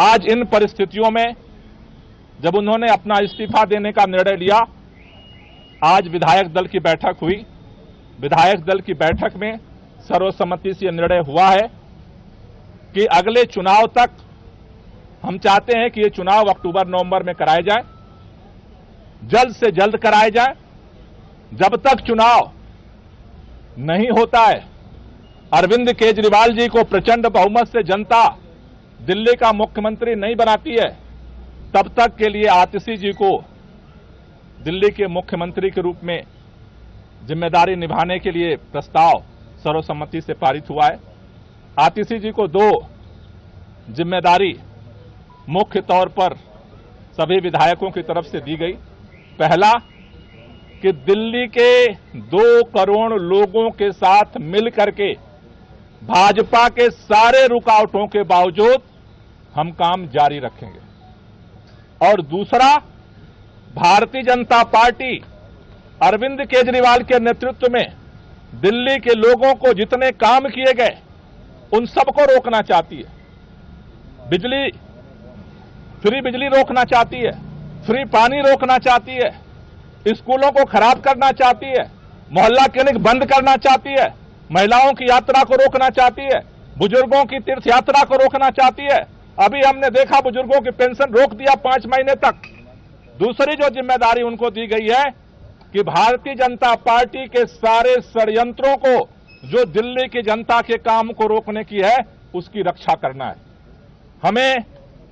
आज इन परिस्थितियों में जब उन्होंने अपना इस्तीफा देने का निर्णय लिया, आज विधायक दल की बैठक हुई। विधायक दल की बैठक में सर्वसम्मति से निर्णय हुआ है कि अगले चुनाव तक हम चाहते हैं कि ये चुनाव अक्टूबर नवंबर में कराए जाए। जल्द से जल्द कराए जाए। जब तक चुनाव नहीं होता है, अरविंद केजरीवाल जी को प्रचंड बहुमत से जनता दिल्ली का मुख्यमंत्री नहीं बनाती है, तब तक के लिए आतिशी जी को दिल्ली के मुख्यमंत्री के रूप में ज़िम्मेदारी निभाने के लिए प्रस्ताव सर्वसम्मति से पारित हुआ है। आतिशी जी को दो ज़िम्मेदारी मुख्य तौर पर सभी विधायकों की तरफ़ से दी गई। पहला, कि दिल्ली के दो करोड़ लोगों के साथ मिलकर के भाजपा के सारे रुकावटों के बावजूद हम काम जारी रखेंगे। और दूसरा, भारतीय जनता पार्टी अरविंद केजरीवाल के नेतृत्व में दिल्ली के लोगों को जितने काम किए गए, उन सबको रोकना चाहती है। बिजली, फ्री बिजली रोकना चाहती है, फ्री पानी रोकना चाहती है, स्कूलों को खराब करना चाहती है, मोहल्ला क्लिनिक बंद करना चाहती है, महिलाओं की यात्रा को रोकना चाहती है, बुज़ुर्गों की तीर्थ यात्रा को रोकना चाहती है अभी हमने देखा बुज़ुर्गों की पेंशन रोक दिया पाँच महीने तक। दूसरी जो ज़िम्मेदारी उनको दी गई है कि भारतीय जनता पार्टी के सारे षडयंत्रों को, जो दिल्ली की जनता के काम को रोकने की है, उसकी रक्षा करना है। हमें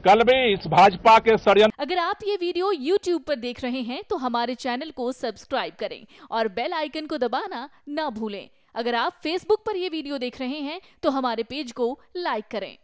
कल भी इस भाजपा के षडयंत्र अगर आप ये वीडियो YouTube पर देख रहे हैं तो हमारे चैनल को सब्सक्राइब करें और बेल आइकन को दबाना ना भूलें। अगर आप Facebook पर ये वीडियो देख रहे हैं तो हमारे पेज को लाइक करें।